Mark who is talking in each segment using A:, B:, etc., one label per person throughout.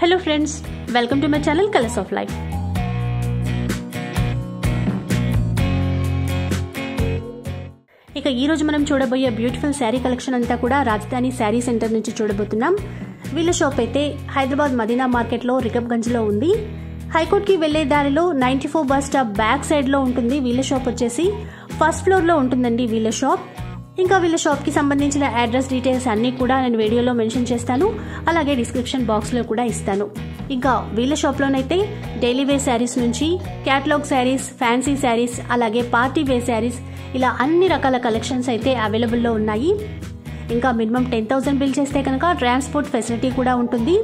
A: Hello friends welcome to my channel colours of life ఇక ఈరోజు మనం చూడబోయే బ్యూటిఫుల్ శారీ కలెక్షన్ అంతా కూడా రాజధాని శారీ సెంటర్ నుంచి చూడబోతున్నాం. వీళ్ళ షాప్ అయితే హైదరాబాద్ మదీనా మార్కెట్లో రికబ్గంజ్లో ఉంది. హైకోర్టుకి వెళ్ళే దారిలో ninety four bus stop back సైడ్లో ఉంటుంది వీళ్ళ షాప్ వచ్చేసి. ఫస్ట్ ఫ్లోర్లో ఉంటుందండి వీళ్ళ షాప్ ఇంకా వీళ్ళ షాప్కి సంబంధించిన అడ్రస్ డీటెయిల్స్ అన్నీ కూడా నేను వీడియోలో మెన్షన్ చేస్తాను. అలాగే డిస్క్రిప్షన్ బాక్స్లో కూడా ఇస్తాను. ఇంకా వీళ్ళ షాప్లోనైతే డైలీ వేర్ శారీస్ నుంచి క్యాటలాగ్ శారీస్ ఫ్యాన్సీ శారీస్ అలాగే పార్టీ వేర్ శారీస్ ఇలా అన్ని రకాల కలెక్షన్స్ అయితే అవైలబుల్లో ఉన్నాయి. ఇంకా మినిమం టెన్ థౌసండ్ బిల్ చేస్తే కనుక ట్రాన్స్పోర్ట్ ఫెసిలిటీ కూడా ఉంటుంది.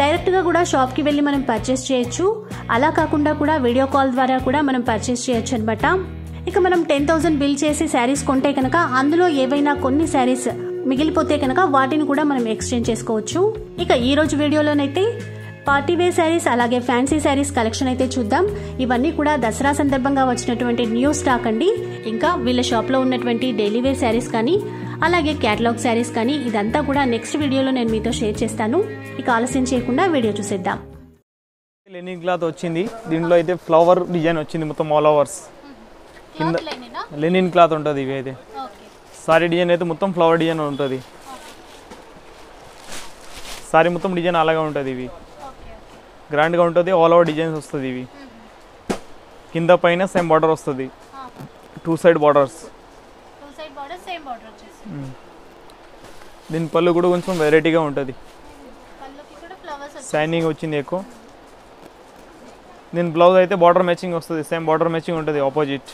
A: డైరెక్ట్గా కూడా షాప్కి వెళ్ళి మనం పర్చేస్ చేయొచ్చు. అలా కాకుండా కూడా వీడియో కాల్ ద్వారా కూడా మనం పర్చేస్ చేయొచ్చు అనమాట ఇక మనం టెన్ థౌసండ్ బిల్ చేసి శారీస్ కొంటే కనుక అందులో ఏవైనా కొన్ని శారీస్ మిగిలిపోతే కనుక వాటిని కూడా మనం ఎక్స్చేంజ్ చేసుకోవచ్చు. ఇక ఈ రోజు వీడియోలోనైతే పార్టీ వేర్ శారీస్ అలాగే ఫ్యాన్సీ శారీస్ కలెక్షన్ అయితే చూద్దాం. ఇవన్నీ కూడా దసరా సందర్భంగా వచ్చినటువంటి న్యూ స్టాక్ అండి. ఇంకా వీళ్ళ షాప్లో ఉన్నటువంటి డైలీ వేర్ శారీస్ కానీ అలాగే క్యాటలాగ్ శారీస్ కానీ ఇదంతా కూడా నెక్స్ట్ వీడియోలో నేను మీతో షేర్ చేస్తాను. ఇక ఆలస్యం చేయకుండా వీడియో చూసేద్దాం.
B: లెనిన్ క్లాత్ వచ్చింది. దీంట్లో అయితే ఫ్లవర్ డిజైన్ వచ్చింది మొత్తం ఆల్ ఓవర్స్ కింద లెనిన్? క్లాత్ ఉంటుంది ఇవి అయితే. సారీ డిజైన్ అయితే మొత్తం ఫ్లవర్ డిజైన్ ఉంటుంది. సారీ మొత్తం డిజైన్ అలాగే ఉంటుంది ఇవి. గ్రాండ్గా ఉంటుంది ఆల్ ఓవర్ డిజైన్స్ వస్తుంది ఇవి. కింద పైన సేమ్ బార్డర్ వస్తుంది. టూ సైడ్ బార్డర్స్ దీని పళ్ళు కూడా కొంచెం వెరైటీగా ఉంటుంది. షైనింగ్ వచ్చింది ఎక్కువ. దీని బ్లౌజ్ అయితే బార్డర్ మ్యాచింగ్ వస్తుంది. సేమ్ బార్డర్ మ్యాచింగ్ ఉంటుంది ఆపోజిట్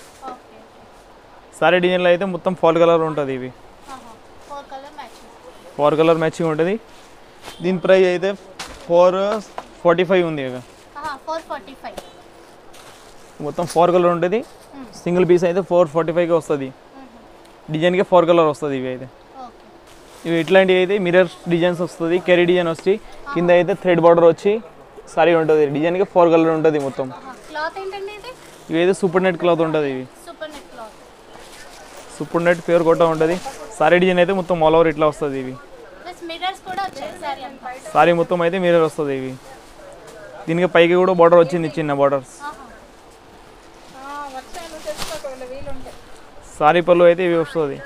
B: సారీ డిజైన్లో అయితే మొత్తం ఫాల్ కలర్ ఉంటుంది ఇవి.
A: ఫోర్ కలర్ మ్యాచింగ్
B: ఫోర్ ఉంటుంది. దీని ప్రైస్ అయితే ఫోర్ ఫార్టీ ఫైవ్ ఉంది ఇక.
A: ఫోర్
B: మొత్తం ఫోర్ కలర్ ఉంటుంది. సింగిల్ పీస్ అయితే ఫోర్ ఫార్టీ ఫైవ్కి వస్తుంది. డిజైన్కి ఫోర్ కలర్ వస్తుంది ఇవి అయితే. ఇవి ఇట్లాంటివి అయితే మిరర్ డిజైన్స్ వస్తుంది. కెరీ డిజైన్ వచ్చి కింద అయితే థ్రెడ్ బార్డర్ వచ్చి సారీ ఉంటుంది డిజైన్కి ఫోర్ కలర్ ఉంటుంది మొత్తం.
A: క్లాత్ ఏంటండి ఇది?
B: ఇవి అయితే సూపర్ నెట్ క్లాత్ ఉంటుంది ఇవి
A: సూపర్ నెట్
B: ప్యూర్ కొట్ట ఉంటుంది. సారీ డిజైన్ అయితే మొత్తం ఆల్ ఓవర్ ఇట్లా వస్తుంది ఇవి
A: సారీ
B: మొత్తం అయితే మిరర్ వస్తుంది ఇవి దీనికి పైకి కూడా బార్డర్ వచ్చింది చిన్న బార్డర్స్. సారీ పళ్ళు అయితే ఇవి వస్తుంది.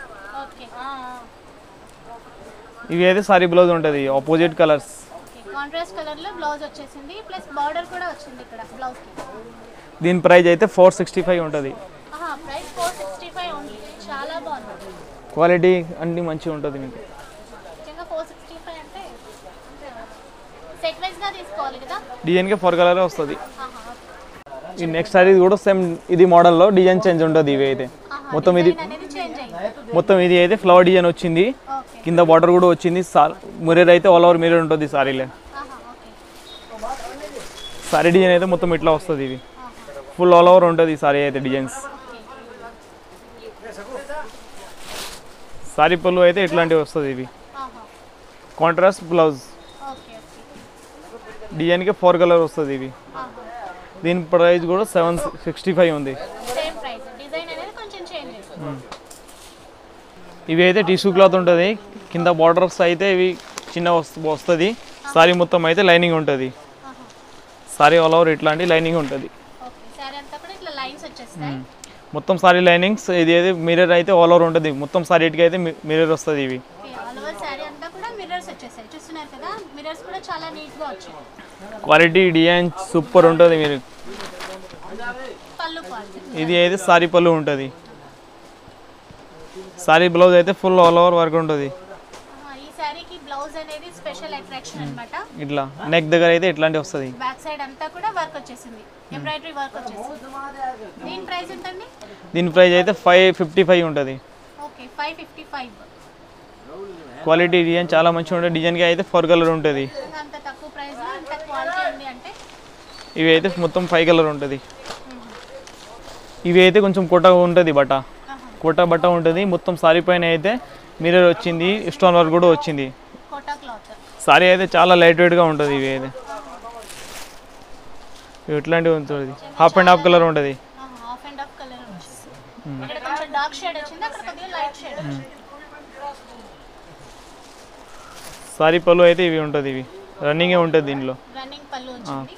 B: ఇవి అయితే సారీ బ్లౌజ్ ఉంటుంది ఆపోజిట్ కలర్స్
A: కాంట్రాస్ట్ కలర్లో బ్లౌజ్ వచ్చేసింది ప్లస్ బార్డర్ కూడా వచ్చింది ఇక్కడ బ్లౌజ్కి.
B: దీని ప్రైస్ అయితే ఫోర్ సిక్స్టీ ఫైవ్ ఉంటుంది.
A: ఆహా price four sixty five only చాలా బాగుంది.
B: క్వాలిటీ అన్ని మంచిగా ఉంటుంది మీకు.
A: ముఖ్యంగా ఫోర్ సిక్స్టీ ఫైవ్ అంటే సెట్ వైజ్గా తీసుకోవాలి కదా?
B: డిజైన్కి ఫోర్ కలర్ వస్తుంది. ఈ నెక్స్ట్ సారీ కూడా సేమ్ ఇది మోడల్లో డిజైన్ చేంజ్ ఉంటుంది ఇవి అయితే. మొత్తం ఇది
A: డిజైన్
B: మొత్తం ఇది అయితే ఫ్లవర్ డిజైన్ వచ్చింది. కింద బార్డర్ కూడా వచ్చింది. మిర్రర్ అయితే ఆల్ ఓవర్ మిర్రర్ ఉంటుంది సారీలే. సారీ డిజైన్ అయితే మొత్తం ఇట్లా వస్తుంది ఇవి ఫుల్ ఆల్ ఓవర్ ఉంటుంది సారీ అయితే డిజైన్స్. సారీ పళ్ళు అయితే ఇట్లాంటివి వస్తుంది ఇవి. కాంట్రాస్ట్ బ్లౌజ్ డిజైన్కి ఫోర్ కలర్ వస్తుంది ఇవి. దీని ప్రైస్ కూడా సెవెన్ సిక్స్టీ ఫైవ్ ఉంది
A: అయింది
B: ఇవి అయితే టిష్యూ క్లాత్ ఉంటుంది. కింద బార్డర్స్ అయితే ఇవి చిన్న వస్తుంది. సారీ మొత్తం అయితే లైనింగ్ ఉంటుంది. సారీ ఆల్ ఓవర్ ఇట్లాంటి లైనింగ్ ఉంటుంది. మొత్తం సారీ లైనింగ్స్ ఇది అయితే మిర్రర్ అయితే ఆల్ ఓవర్ ఉంటుంది. మొత్తం సారీకి అయితే మిర్రర్ వస్తుంది ఇవి. క్వాలిటీ డిజైన్ సూపర్ ఉంటుంది మీరు. ఇది అయితే సారీ పళ్ళు ఉంటుంది. సారీ బ్లౌజ్ అయితే ఫుల్ ఆల్ ఓవర్ వర్క్ ఉంటుంది.
A: అనేది స్పెషల్ అట్రాక్షన్ అన్నమాట.
B: ఇట్లా నెక్ దగ్గర అయితే ఇట్లాంటివి వస్తుంది?
A: బ్యాక్ సైడ్ అంతా కూడా వర్క్ వచ్చేసింది. ఎంబ్రాయిడరీ వర్క్ వచ్చేసింది. దీని ప్రైస్ ఎంతండి?
B: దీని ప్రైస్ అయితే ఫైవ్ ఫిఫ్టీ ఫైవ్ ఉంటుంది.
A: Okay five fifty five
B: quality design చాలా మంచిగా ఉంటుంది. డిజైన్కి అయితే ఫోర్ కలర్ ఉంటుంది.
A: అంత తక్కువ ప్రైస్ అంత క్వాలిటీ ఉంది అంటే?
B: ఇవి అయితే మొత్తం ఫైవ్ కలర్ ఉంటుంది. ఇవి అయితే కొంచెం కొట్ట ఉంటుంది బట్ట. కొట్ట బట్ట ఉంటుంది. మొత్తం సారీ పైన అయితే మిర్రర్ వచ్చింది. స్టోన్ వర్క్ కూడా వచ్చింది.
A: కోటా
B: సారీ అయితే చాలా లైట్ వెయిట్గా ఉంటుంది ఇవి అయితే. ఇవి ఇట్లాంటివి ఉంటుంది. హాఫ్ అండ్ హాఫ్ కలర్ ఉంటుంది సారీ పళ్ళు అయితే ఇవి ఉంటుంది ఇవి. రన్నింగే ఉంటుంది దీంట్లో.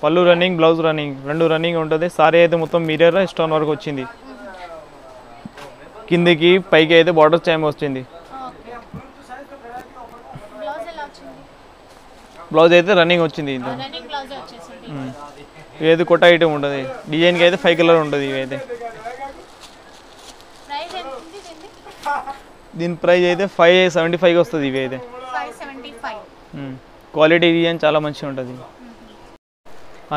A: పళ్ళు
B: రన్నింగ్ బ్లౌజ్ రన్నింగ్ రెండు రన్నింగ్ ఉంటుంది. సారీ అయితే మొత్తం మీరియర్ స్టోన్ వరకు వచ్చింది. కిందికి పైకి అయితే బార్డర్ చైమ్ వచ్చింది
A: ఓకే బ్లౌజ్ ఎలా వచ్చింది
B: బ్లౌజ్ అయితే రన్నింగ్ వచ్చింది ఇదైతే కొట్ట ఐటమ్ ఉంటుంది. డిజైన్కి అయితే ఫైవ్ కలర్ ఉంటుంది ఇవైతే. దీని ప్రైస్ అయితే ఫైవ్ సెవెంటీ ఫైవ్కి వస్తుంది ఇవి అయితే
A: ఫైవ్ ఫైవ్
B: క్వాలిటీ డిజైన్ చాలా మంచిగా ఉంటుంది.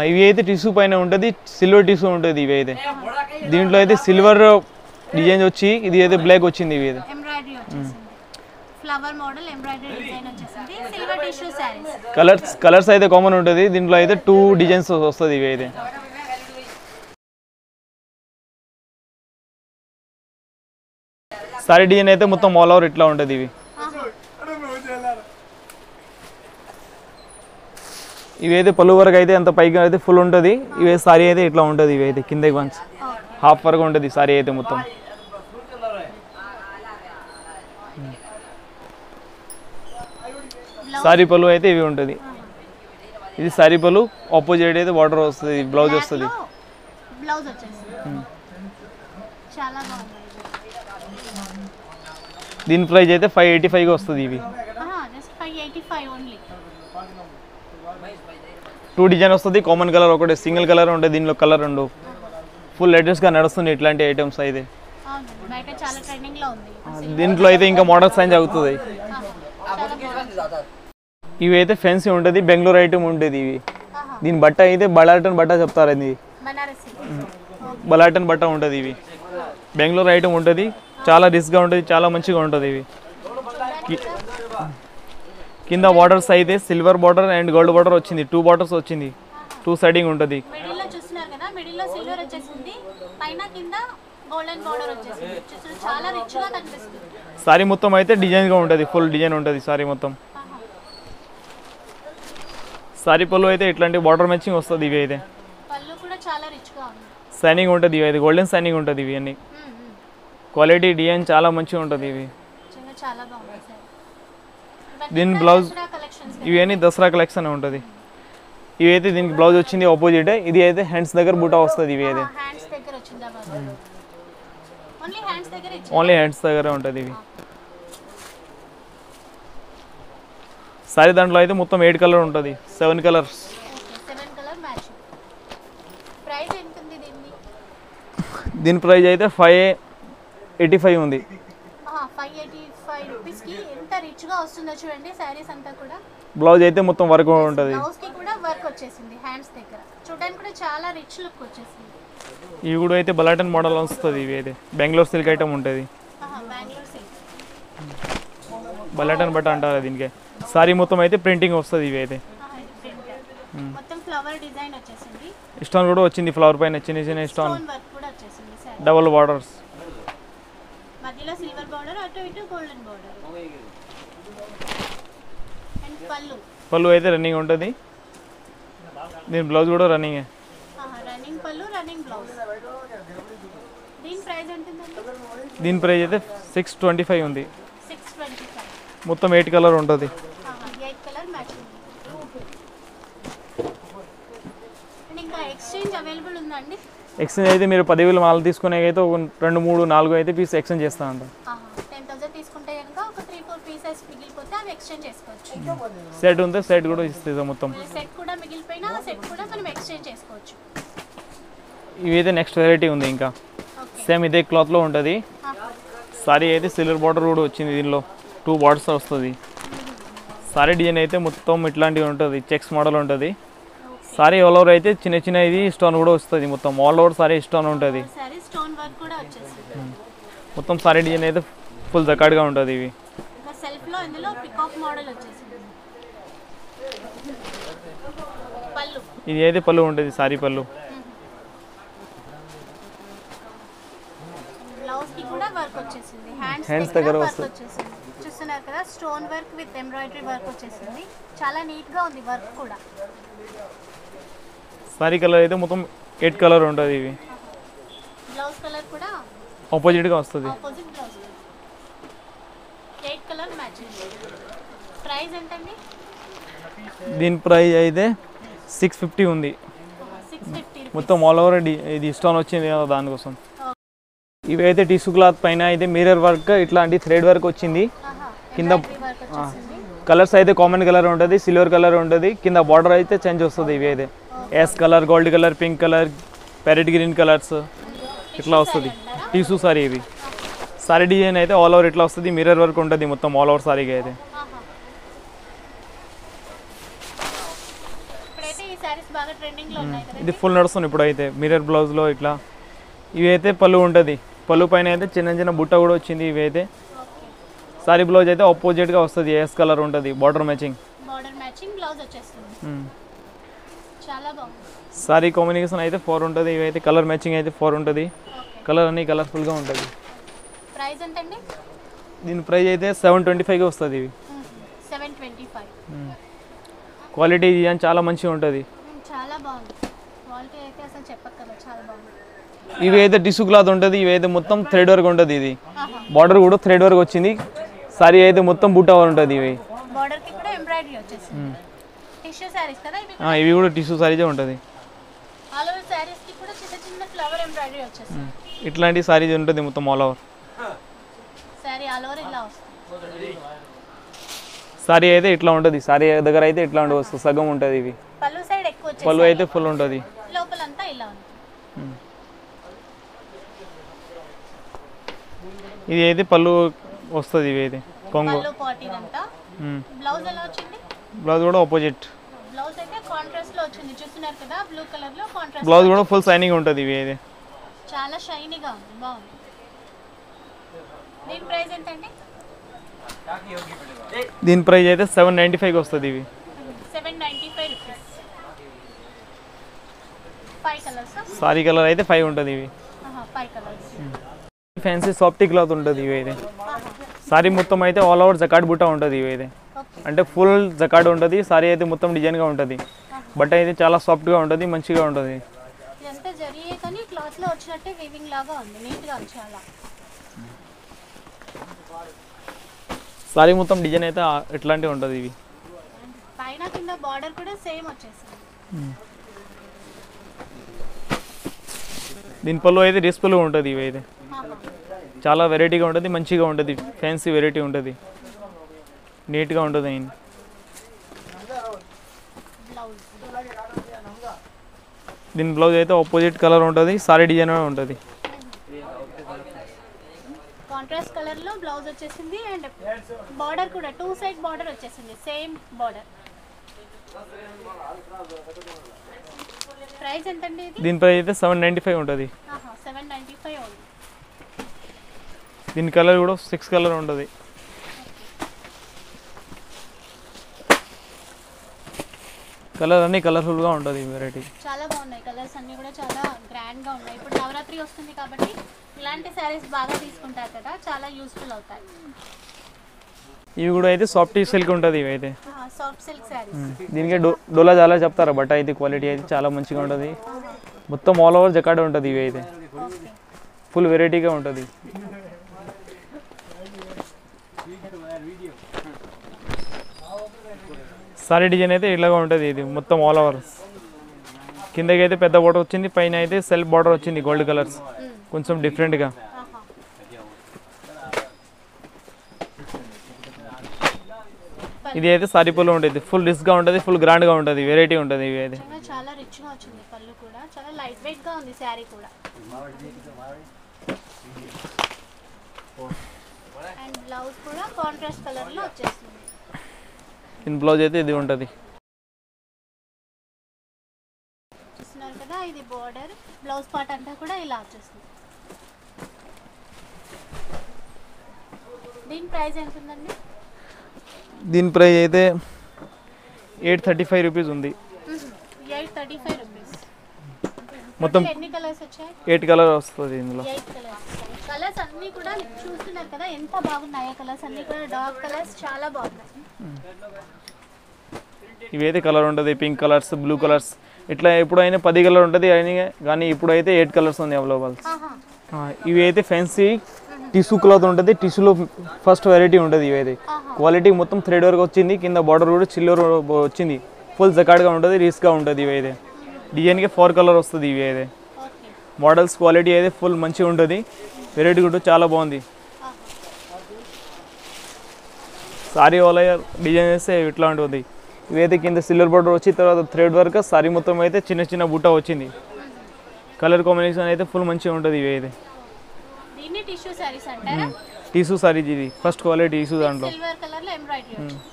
B: ఇవి అయితే టిష్యూ పైన ఉంటుంది సిల్వర్ టిష్యూ ఉంటుంది ఇవి అయితే దీంట్లో అయితే సిల్వర్ డిజైన్ వచ్చి ఇది అయితే బ్లాక్ వచ్చింది ఇవి అయితే
A: ఫ్లవర్ మోడల్ ఎంబ్రాయిడరీ డిజైన్ వచ్చేసింది. Silver tissue saris
B: colours colours అయితే కామన్ ఉంటుంది. దీంట్లో అయితే టూ డిజైన్స్ వస్తుంది ఇవి అయితే. సారీ డిజైన్ అయితే మొత్తం ఆల్ ఓవర్ ఇట్లా ఉంటుంది ఇవి. ఇవి అయితే పళ్ళు వరకు అయితే అంత పైకి అయితే ఫుల్ ఉంటుంది. ఇవి సారీ అయితే ఇట్లా ఉంటుంది ఇవి అయితే కిందకి వన్స్ హాఫ్ వరకు ఉంటుంది సారీ అయితే మొత్తం. సారీ పళ్ళు అయితే ఇవి ఉంటుంది. ఇది సారీ పళ్ళు ఆపోజిట్ అయితే వాటర్ వస్తుంది బ్లౌజ్ వస్తుంది.
A: బ్లౌజ్ చాలా
B: దీని ప్రైస్ అయితే ఫైవ్ ఎయిటీ ఫైవ్కి వస్తుంది ఇవి.
A: ఫైవ్ ఫైవ్
B: టూ డిజైన్ వస్తుంది కామన్ కలర్ ఒకటి సింగిల్ కలర్ ఉంటుంది దీనిలో కలర్ రెండు. ఫుల్ లేటెస్ట్గా నడుస్తుంది ఇట్లాంటి ఐటమ్స్ అయితే. దీంట్లో అయితే ఇంకా మోడల్ సైన్స్ అవుతుంది ఇవి అయితే ఫెన్సీ ఉంటుంది బెంగళూరు ఐటమ్ ఉంటుంది ఇవి. దీని బట్ట అయితే బలాటన్ బట్ట చెప్తారు
A: బనారసి
B: బలాటన్ బట్ట ఉంటుంది ఇవి. బెంగళూరు ఐటమ్ ఉంటుంది చాలా రిస్క్గా ఉంటుంది చాలా మంచిగా ఉంటుంది ఇవి. కింద బార్డర్స్ అయితే silver border and gold border వచ్చింది. టూ బార్డర్స్ వచ్చింది. టూ సైడింగ్ ఉంటుంది. సారీ మొత్తం అయితే డిజైన్గా ఉంటుంది ఫుల్ డిజైన్ ఉంటుంది సారీ మొత్తం. సారీ పళ్ళు అయితే ఇట్లాంటి బార్డర్ మ్యాచింగ్ వస్తుంది ఇవి అయితే.
A: పళ్ళు కూడా చాలా రిచ్గా ఉంది
B: సైనింగ్ ఉంటుంది ఇవి అయితే గోల్డెన్ సైనింగ్ ఉంటుంది ఇవి అన్ని. క్వాలిటీ డిజైన్ చాలా మంచిగా ఉంటుంది ఇవి. దీని బ్లౌజ్ ఇవి అన్ని దసరా కలెక్షన్ ఉంటుంది. ఇవి అయితే దీనికి బ్లౌజ్ వచ్చింది ఆపోజిట్ ఇది అయితే హ్యాండ్స్ దగ్గర బూటా వస్తుంది ఇవి అయితే.
A: ఓన్లీ హ్యాండ్స్ దగ్గర
B: ఉంటుంది ఇవి. సారీ దాంట్లో అయితే మొత్తం ఎయిట్ కలర్ ఉంటుంది. Seven colours. దీని ప్రైస్ అయితే ఫైవ్ ఎయిటీ ఫైవ్ ఉంది. బ్లౌజ్ అయితే మొత్తం వర్క్ ఉంటుంది. ఇవి కూడా అయితే బలాటన్ మోడల్ వస్తుంది ఇవి అయితే. బెంగళూరు సిల్క్ ఐటమ్ ఉంటుంది. బలాటన్ బట్ట అంటారు దీనికి. సారీ మొత్తం అయితే ప్రింటింగ్ వస్తుంది ఇవి అయితే. స్టోన్ కూడా వచ్చింది ఫ్లవర్ పైన చిన్న చిన్న స్టోన్. డబల్ బార్డర్స్
A: పళ్ళు.
B: అయితే రన్నింగ్ ఉంటుంది. దీని బ్లౌజ్ కూడా రన్నింగే
A: దీని ప్రైస్
B: అయితే సిక్స్ ట్వంటీ ఫైవ్ ఉంది మొత్తం ఎయిట్ కలర్ ఉంటుంది
A: ఎయిట్ కలర్ మ్యాచింగ్ అండ్ ఇంకా ఎక్స్చేంజ్
B: అయితే మీరు పదివేలు మాలు తీసుకునే అయితే ఒక రెండు మూడు నాలుగు అయితే పీస్ ఎక్స్చేంజ్ చేస్తా
A: చేసుకోవచ్చు.
B: సెట్ ఉంటే సెట్ కూడా ఇస్తుంది మొత్తం.
A: సెట్ కూడా మిగిలిపోయినా సెట్ కూడా మనం ఎక్స్చేంజ్ చేసుకోవచ్చు.
B: ఇవి అయితే నెక్స్ట్ వెరైటీ ఉంది ఇంకా. సేమ్ ఇదే క్లాత్లో ఉంటుంది. సారీ అయితే సిల్వర్ బార్డర్ కూడా వచ్చింది దీనిలో. టూ బార్డర్స్ వస్తుంది. సారీ డిజైన్ అయితే మొత్తం ఇట్లాంటివి ఉంటుంది చెక్స్ మోడల్ ఉంటుంది. సారీ ఆల్ ఓవర్ అయితే చిన్న చిన్న ఇది స్టోన్ కూడా వస్తుంది మొత్తం ఆల్ ఓవర్ సారీ స్టోన్ ఉంటుంది.
A: సారీ స్టోన్ వర్క్ కూడా వచ్చేసింది
B: మొత్తం సారీ డిజైన్ అయితే ఫుల్ జకాడ్గా ఉంటుంది ఇవి.
A: ఇంకా సెల్ఫ్లో ఇందులో పికాక్ మోడల్ వచ్చేసింది. పళ్ళు.
B: ఇది అయితే పళ్ళు ఉంటుంది సారీ పళ్ళు.
A: బ్లౌజ్కి కూడా వర్క్ వచ్చేసింది. హ్యాండ్స్ దగ్గర
B: వస్తుంది.
A: కదా stone work with embroidery work వచ్చేసింది. చాలా నీట్గా ఉంది వర్క్ కూడా.
B: సారీ కలర్ అయితే మొత్తం ఎయిట్ కలర్ ఉంటుంది ఇవి.
A: బ్లౌజ్ కలర్ కూడా
B: ఆపోజిట్గా వస్తుంది.
A: Opposite blouse eight colour matching price ఎంతండి?
B: దీని ప్రైస్ అయితే సిక్స్ ఫిఫ్టీ ఉంది. మొత్తం ఆల్ ఓవర్ ఇది స్టోన్ వచ్చింది కదా దానికోసం. ఇవి అయితే టిష్యూ క్లాత్ పైన అయితే మిర్రర్ వర్క్ ఇట్లాంటి థ్రెడ్ వర్క్ వచ్చింది. కింద కలర్స్ అయితే కామన్ కలర్ ఉంటుంది సిల్వర్ కలర్ ఉంటుంది. కింద బార్డర్ అయితే చేంజ్ వస్తుంది ఇవి అయితే. Yes colour gold colour pink colour parrot green colours ఇట్లా వస్తుంది. టీసూ సారీ ఇవి. సారీ డిజైన్ అయితే ఆల్ ఓవర్ ఇట్లా వస్తుంది. మిర్రర్ వర్క్ ఉంటుంది మొత్తం ఆల్ ఓవర్ సారీకి అయితే. ఇది ఫుల్ నడుస్తుంది ఇప్పుడు అయితే మిర్రర్ బ్లౌజ్లో ఇట్లా. ఇవి అయితే పళ్ళు ఉంటుంది. పళ్ళు పైన అయితే చిన్న చిన్న బుట్ట కూడా వచ్చింది ఇవి అయితే. సారీ బ్లౌజ్ అయితే ఆపోజిట్గా వస్తుంది. ఎస్ కలర్ ఉంటుంది? Border matching
A: border matching blouse వచ్చేస్తుంది. చాలా బాగుంది.
B: సారీ కాంబినేషన్ అయితే ఫోర్ ఉంటుంది. ఇవి అయితే కలర్ మ్యాచింగ్ అయితే ఫోర్ ఉంటుంది. కలర్ అన్ని కలర్ఫుల్గా ఉంటుంది.
A: ప్రైస్ ఎంతండి?
B: దీని ప్రైస్ అయితే సెవెన్ ట్వంటీ ఫైవ్కి వస్తుంది ఇవి.
A: Seven twenty five
B: quality design చాలా మంచిగా ఉంటుంది.
A: చాలా బాగుంది. క్వాలిటీ అయితే అసలు చెప్పక్కర్లేదు. చాలా బాగుంది.
B: ఇవి అయితే టిష్యూ క్లాత్ ఉంటుంది. ఇవి అయితే మొత్తం థ్రెడ్ వర్క్ ఉంటుంది ఇది. బార్డర్ కూడా థ్రెడ్ వర్క్ వచ్చింది. సారీ అయితే మొత్తం బుట్ట ఉంటుంది ఇవి.
A: బార్డర్కి కూడా ఎంబ్రాయిడరీ వచ్చేసింది. టిష్యూ శారీస్ కదా ఇవి?
B: కూడా టిష్యూ సారీజే ఉంటుంది.
A: ఆల్ ఓవర్ శారీస్కి కూడా చిన్న చిన్న ఫ్లవర్ ఎంబ్రాయిడరీ వచ్చేసింది.
B: ఇట్లాంటి సారీజ్ ఉంటుంది మొత్తం all over
A: sari all over ఇలా వస్తుంది.
B: సారీ అయితే ఇట్లా ఉంటుంది. సారీ దగ్గర అయితే ఇట్లా ఉండవచ్చు సగం ఉంటుంది ఇవి.
A: పళ్ళు
B: అయితే ఫుల్ ఉంటుంది.
A: లోపలంతా ఇలా ఉంది.
B: ఇది అయితే పళ్ళు వస్తుంది ఇవి అయితే కొంగు
A: బ్లౌజ్ ఎలా వచ్చింది?
B: బ్లౌజ్ కూడా ఆపోజిట్
A: బ్లౌజ్ అయితే కాంట్రాస్ట్లో వచ్చింది. చూస్తున్నారు కదా బ్లూ కలర్లో కాంట్రాస్ట్
B: బ్లౌజ్ కూడా ఫుల్ సైనింగ్ ఉంటుంది ఇవి అయితే
A: చాలా షైనీగా ఉంది. బాగుంది. దీని ప్రైస్ ఎంతండి?
B: దీని ప్రైస్ అయితే సెవెన్ నైంటీ ఫైవ్కి వస్తుంది ఇవి.
A: ఫైవ్ ఫైవ్
B: సారీ కలర్ అయితే ఫైవ్ ఉంటుంది ఇవి.
A: Five colours
B: fancy softy cloth ఉంటుంది ఇవి అయితే సారీ మొత్తం అయితే ఆల్ ఓవర్ జకాడ్ బుట్ట ఉంటుంది ఇవి అయితే
A: ఓకే.
B: అంటే ఫుల్ జకాడ్ ఉంటుంది సారీ అయితే మొత్తం డిజైన్గా ఉంటుంది. బట్ట అయితే చాలా సాఫ్ట్గా ఉంటుంది మంచిగా ఉంటుంది. సారీ మొత్తం డిజైన్ అయితే ఇట్లాంటివి ఉంటుంది ఇవి?
A: పైన కింద బార్డర్ కూడా సేమ్ వచ్చేసింది.
B: దీని పళ్ళు అయితే పళ్ళు ఉంటుంది ఇవి అయితే. చాలా వెరైటీగా ఉంటుంది మంచిగా ఉంటుంది ఫ్యాన్సీ వెరైటీ ఉంటుంది. నీట్గా ఉంటుంది
A: బ్లౌజ్
B: దీని బ్లౌజ్ అయితే ఆపోజిట్ కలర్ ఉంటుంది సారీ డిజైన్ ఉంటుంది.
A: కాంట్రాస్ట్ కలర్లో బ్లౌజ్ వచ్చేసింది అండ్ బార్డర్ కూడా టూ సైడ్ బార్డర్ వచ్చేసింది సేమ్ బార్డర్ ప్రైస్ ఎంతండి ఇది?
B: దీని ప్రైస్ అయితే సెవెన్ నైంటీ ఫైవ్ ఉంటుంది.
A: సెవెన్ నైంటీ ఫైవ్ ఉంది.
B: దీని కలర్ కూడా సిక్స్ కలర్ ఉంటుంది. కలర్ అన్ని కలర్ఫుల్గా ఉంటుంది వెరైటీ
A: చాలా బాగున్నాయి. కలర్స్ అన్ని కూడా చాలా గ్రాండ్గా ఉన్నాయి. ఇప్పుడు నవరాత్రి వస్తుంది కాబట్టి ఇలాంటి శారీస్ బాగా తీసుకుంటారు కదా చాలా యూస్ఫుల్ అవుతాయి.
B: ఇవి కూడా అయితే సాఫ్ట్ సిల్క్ ఉంటుంది ఇవి అయితే.
A: సాఫ్ట్ సిల్క్ శారీస్
B: దీనికి డోలా చాలా చెప్తారు బట్ అయితే క్వాలిటీ అయితే చాలా మంచిగా ఉంటుంది. మొత్తం ఆల్ ఓవర్ జకాడ్ ఉంటుంది ఇవి అయితే. ఫుల్ వెరైటీగా ఉంటుంది. సారీ డిజైన్ అయితే ఇలాగా ఉంటుంది ఇది మొత్తం ఆల్ ఓవర్ కిందకి అయితే పెద్ద బార్డర్ వచ్చింది పైన అయితే సెల్ఫ్ బార్డర్ వచ్చింది గోల్డ్ కలర్స్ కొంచెం డిఫరెంట్గా ఇది అయితే సారీ పళ్ళు ఉంటుంది. ఫుల్ రిస్క్గా ఉంటుంది ఫుల్ గ్రాండ్గా ఉంటుంది వెరైటీ ఉంటుంది ఇవి అయితే.
A: చాలా రిచ్గా వచ్చింది పళ్ళు కూడా. చాలా లైట్ వెయిట్గా ఉంది శారీ కూడా. అండ్ బ్లౌజ్ కూడా కాంట్రాస్ట్ కలర్లో వచ్చేస్తుంది.
B: దీని బ్లౌజ్ అయితే ఇది ఉంటుంది.
A: చూస్తున్నారు కదా ఇది బోర్డర్ బ్లౌజ్ పార్ట్ అంతా కూడా ఇలా వచ్చేస్తుంది. దీని ప్రైస్ ఎంత ఉందండి?
B: దీని ప్రైస్ అయితే ఎయిట్ థర్టీ ఫైవ్ రూపీస్ ఉంది.
A: Eight thirty five rupees.
B: మొత్తం
A: ఎన్ని కలర్స్ వచ్చాయి?
B: ఎయిట్ కలర్ వస్తుంది ఇందులో.
A: కలర్స్ అన్నీ కూడా చూస్తున్నారు కదా ఎంత బాగున్నాయో కలర్స్ అన్నీ కూడా డార్క్ కలర్స్ చాలా బాగున్నాయి.
B: ఇవి అయితే కలర్ ఉంటుంది పింక్ కలర్స్ బ్లూ కలర్స్. ఇట్లా ఎప్పుడైనా పది కలర్ ఉంటుంది కానీ ఇప్పుడు అయితే ఎయిట్ కలర్స్ ఉంది అవైలబుల్
A: ఆహా.
B: ఇవి అయితే ఫ్యాన్సీ టిష్యూ క్లాత్ ఉంటుంది టిష్యూలో ఫస్ట్ వెరైటీ ఉంటుంది ఇవి అయితే
A: ఆహా.
B: క్వాలిటీ మొత్తం థ్రెడ్ వర్క్ వచ్చింది కింద బార్డర్ కూడా చిల్లర్ వచ్చింది. ఫుల్ జకాడ్గా ఉంటుంది రీస్గా ఉంటుంది ఇవి అయితే డిజైన్కి ఫోర్ కలర్ వస్తుంది ఇవి అయితే మోడల్స్ క్వాలిటీ అయితే ఫుల్ మంచిగా ఉంటుంది. వెరైటీ కూడా చాలా బాగుంది. సారీ వాళ్ళ డిజైన్ వేస్తే ఇట్లా ఉంటుంది. ఇవైతే కింద సిల్వర్ బోర్డర్ వచ్చి తర్వాత థ్రెడ్ వర్క్ సారీ మొత్తం అయితే చిన్న చిన్న బుట్ట వచ్చింది. కలర్ కాంబినేషన్ అయితే ఫుల్ మంచిగా ఉంటుంది ఇవి అయితే టీసు సారీ ఇది. ఫస్ట్ క్వాలిటీ టీసు దాంట్లో.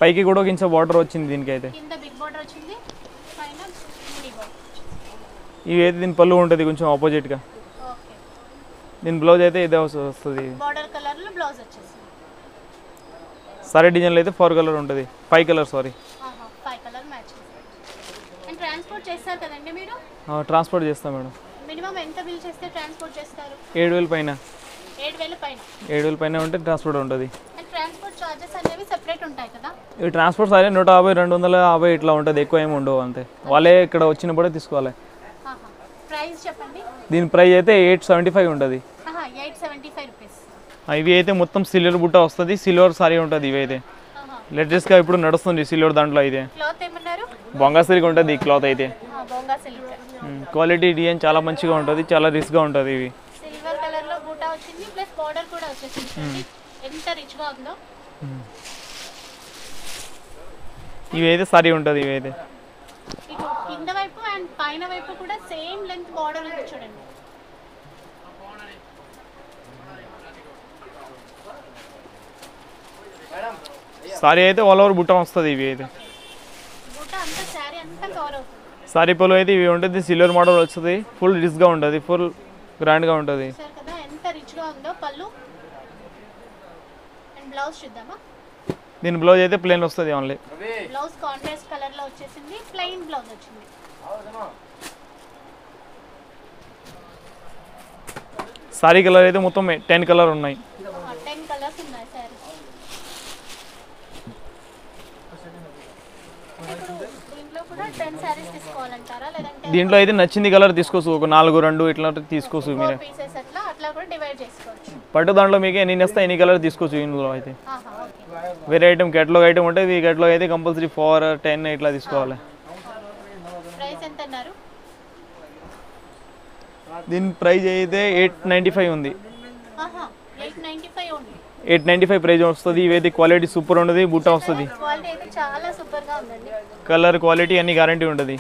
B: పైకి కూడా ఒక ఇంచ బార్డర్ వచ్చింది దీనికి అయితే
A: కింద బిగ్ బార్డర్ వచ్చింది. పైన మినీ బార్డర్
B: ఇవి అయితే దీని పళ్ళు ఉంటుంది కొంచెం ఆపోజిట్గా దీని బ్లౌజ్ అయితే ఇదే వస్తు- వస్తుంది.
A: బార్డర్ బ్లౌజ్
B: సారీ డిజైన్లో అయితే ఫోర్ కలర్ ఉంటుంది. Five colour sari.
A: Five colour match and transport చేస్తారు కదండి మీరు?
B: ట్రాన్స్పోర్ట్ చేస్తాం మేడం.
A: మినిమం ఎంత బిల్ చేస్తే ట్రాన్స్పోర్ట్ చేస్తారు?
B: ఏడు వేల పైన.
A: ఏడు వేల పైన.
B: ఏడు వేల పైన ఉంటే ట్రాన్స్పోర్ట్ ఉంటుంది.
A: ట్రాన్స్పోర్ట్ చార్జెస్ అనేవి సెపరేట్ ఉంటాయి కదా?
B: ఈ ట్రాన్స్పోర్ట్ సారీ నూట యాభై రెండు వందల యాభై ఇట్లా ఉంటుంది. ఎక్కువ ఏమి ఉండవు అంతే. వాళ్ళే ఇక్కడ వచ్చినప్పుడే తీసుకోవాలి.
A: ప్రైస్ చెప్పండి.
B: దీని ప్రైస్ అయితే ఎయిట్ సెవెంటీ ఫైవ్ ఉంటుంది
A: ఎయిట్ సెవెంటీ ఫైవ్ రూపీస్
B: ఇవి అయితే మొత్తం సిల్వర్ బుట్ట వస్తుంది సిల్వర్ సారీ ఉంటుంది ఇవి అయితే లేటెస్ట్గా ఇప్పుడు నడుస్తుంది సిల్వర్ దాంట్లో అయితే.
A: ఏమన్నారు?
B: బొంగాసరికి ఉంటుంది ఈ క్లాత్ అయితే.
A: బొంగా సిల్క్.
B: క్వాలిటీ డిజైన్ చాలా మంచిగా ఉంటుంది చాలా రిస్క్గా ఉంటుంది ఇవి. ఇవి అయితే సారీ ఉంటుంది ఇవి అయితే
A: కింద వైపు అండ్ పైన వైపు కూడా సేమ్ లెంత్ బార్డర్ చూడండి.
B: సారీ అయితే ఆల్ ఓవర్ బుట్ట వస్తుంది ఇవి అయితే. సారీ పొలం అయితే ఇవి ఉంటుంది సిల్వర్ మోడల్ వస్తుంది ఫుల్ రిస్క్గా ఉంటుంది ఫుల్ గ్రాండ్గా ఉంటుంది. దీని బ్లౌజ్ అయితే ప్లేన్ వస్తుంది ఓన్లీ
A: బ్లౌజ్ కాంట్రాస్ట్ కలర్లో వచ్చేసింది ప్లెయిన్ బ్లౌజ్ వచ్చింది.
B: సారీ కలర్ అయితే మొత్తం టెన్ కలర్ ఉన్నాయి
A: టెన్ కలర్స్ ఉన్నాయి శారీ ఇప్పుడు దీంట్లో కూడా టెన్ శారీస్ తీసుకోవాలంటారా? లేదంటే
B: దీంట్లో అయితే నచ్చింది కలర్ తీసుకోవచ్చు. ఒక నాలుగు రెండు ఇట్లా తీసుకోవచ్చు మీరే.
A: పీసెస్ అట్లా అట్లా కూడా డివైడ్ చేసుకోవచ్చు.
B: పట్టు దాంట్లో మీకు ఎన్ని వస్తాయి ఎన్ని కలర్ తీసుకోవచ్చు ఇందులో అయితే. వేరే ఐటమ్ కేటలాగ్ ఐటమ్ ఉంటే ఈ కేటలాగ్ అయితే కంపల్సరీ ఫోర్ టెన్ ఇట్లా తీసుకోవాలి. దీని ప్రైస్ అయితే ఎయిట్ నైంటీ ఫైవ్ ఉంది
A: ఆహా ఎయిట్ నైంటీ ఫైవ్ ఉంది
B: ఎయిట్ నైంటీ ఫైవ్ ప్రైస్ వస్తుంది. ఇవైతే క్వాలిటీ సూపర్ ఉంటుంది బుట్ట వస్తుంది. కలర్ క్వాలిటీ అన్ని గ్యారంటీ ఉంటుంది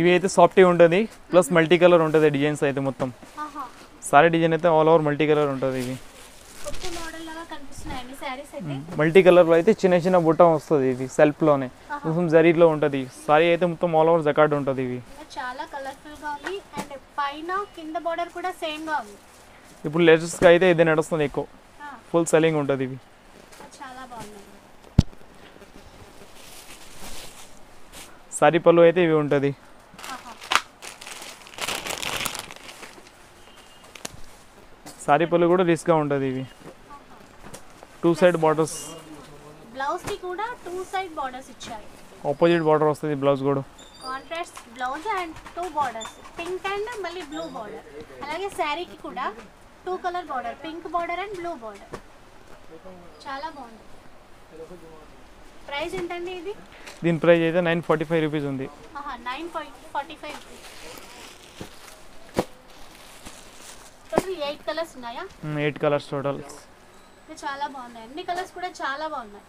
B: ఇవి అయితే సాఫ్టీ ఉంటుంది ప్లస్ మల్టీ కలర్ ఉంటుంది డిజైన్స్ అయితే మొత్తం. సారీ డిజైన్ అయితే ఆల్ ఓవర్ మల్టీ కలర్ ఉంటుంది ఇవి మల్టీ కలర్లో అయితే చిన్న చిన్న బుట్ట వస్తుంది ఇది సెల్ఫ్లోనే మొత్తం జరీలో ఉంటుంది. సారీ అయితే మొత్తం ఆల్ ఓవర్ జకార్డ్ ఉంటుంది ఇవి
A: చాలా కలర్ఫుల్గా ఉంది. అండ్ పైన కింద బార్డర్ కూడా సేమ్గా ఉంది.
B: ఇప్పుడు లేటెస్ట్గా అయితే ఇది నడుస్తుంది ఎక్కువ. ఫుల్ సెల్లింగ్ ఉంటుంది ఇవి. సారీ పళ్ళు అయితే ఇవి ఉంటుంది. సారీ పళ్ళు కూడా రిస్క్గా ఉంటుంది ఇవి. టూ సైడ్ బార్డర్స్
A: బ్లౌజ్కి కూడా టూ సైడ్ బార్డర్స్ ఇచ్చారు.
B: ఆపోజిట్ బార్డర్ వస్తుంది బ్లౌజ్ కూడా.
A: Contrast blouse and two borders pink and మళ్ళీ బ్లూ బార్డర్ అలాగే శారీకి కూడా two colour border pink border and blue border చాలా బాగుంది. ప్రైస్ ఎంతండి ఇది?
B: దీని ప్రైస్ అయితే నైన్ ఫార్టీ ఫైవ్ రూపీస్ ఉంది
A: nine forty five total eight colours ఉన్నాయా?
B: ఎయిట్ కలర్స్ టోటల్
A: చాలా బాగున్నాయి. అన్ని కలర్స్ కూడా చాలా బాగున్నాయి.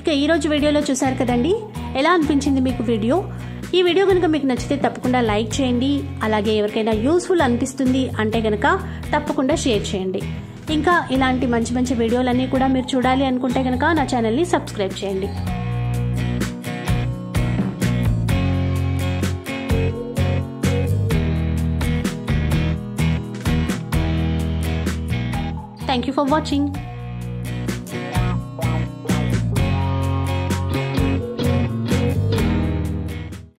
C: ఇక ఈరోజు వీడియోలో చూసారు కదండి? ఎలా అనిపించింది మీకు వీడియో? ఈ వీడియో కనుక మీకు నచ్చితే తప్పకుండా లైక్ చేయండి. అలాగే ఎవరికైనా యూస్ఫుల్ అనిపిస్తుంది అంటే కనుక తప్పకుండా షేర్ చేయండి. ఇంకా ఇలాంటి మంచి మంచి వీడియోలన్నీ కూడా మీరు చూడాలి అనుకుంటే కనుక నా ఛానల్ని సబ్స్క్రైబ్ చేయండి. Thank you for watching